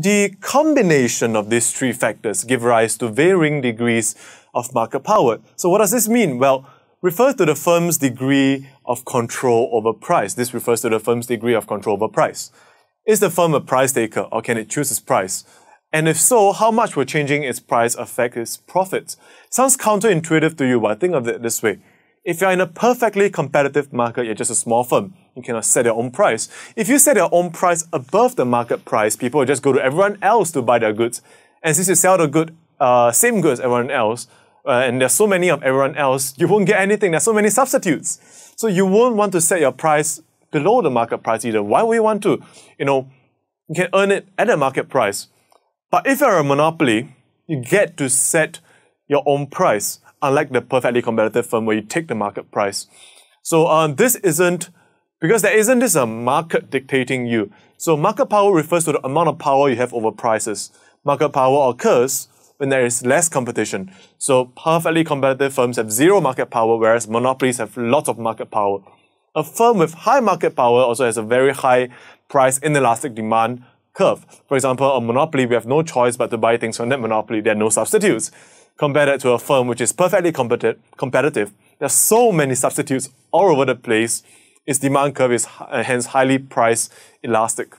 The combination of these three factors give rise to varying degrees of market power. So what does this mean? Well, refers to the firm's degree of control over price. This refers to the firm's degree of control over price. Is the firm a price taker or can it choose its price? And if so, how much will changing its price affect its profits? Sounds counterintuitive to you, but think of it this way. If you're in a perfectly competitive market, you're just a small firm. You cannot set your own price. If you set your own price above the market price, people will just go to everyone else to buy their goods. And since you sell the good, uh, same goods everyone else, uh, and there's so many of everyone else, you won't get anything. There's so many substitutes. So you won't want to set your price below the market price either. Why would you want to? You know, you can earn it at the market price. But if you're a monopoly, you get to set your own price, unlike the perfectly competitive firm where you take the market price. So uh, this isn't, because there isn't this a market dictating you. So market power refers to the amount of power you have over prices. Market power occurs when there is less competition. So perfectly competitive firms have zero market power, whereas monopolies have lots of market power. A firm with high market power also has a very high price inelastic demand curve. For example, a monopoly, we have no choice but to buy things from that monopoly. There are no substitutes. Compare that to a firm which is perfectly competi- competitive. There are so many substitutes all over the place. Its demand curve is uh, hence highly price elastic.